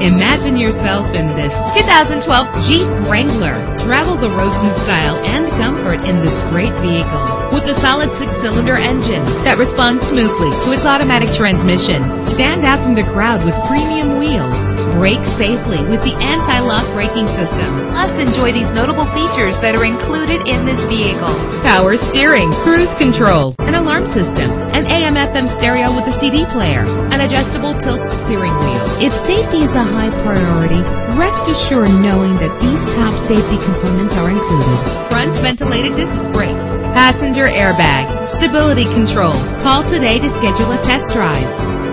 Imagine yourself in this 2012 Jeep Wrangler. Travel the roads in style and comfort in this great vehicle. With a solid six-cylinder engine that responds smoothly to its automatic transmission. Stand out from the crowd with premium wheels. Brake safely with the anti-lock braking system. Plus, enjoy these notable features that are included in this vehicle. Power steering, cruise control, alarm system, an AM FM stereo with a CD player, an adjustable tilt steering wheel. If safety is a high priority, rest assured knowing that these top safety components are included. Front ventilated disc brakes, passenger airbag, stability control. Call today to schedule a test drive.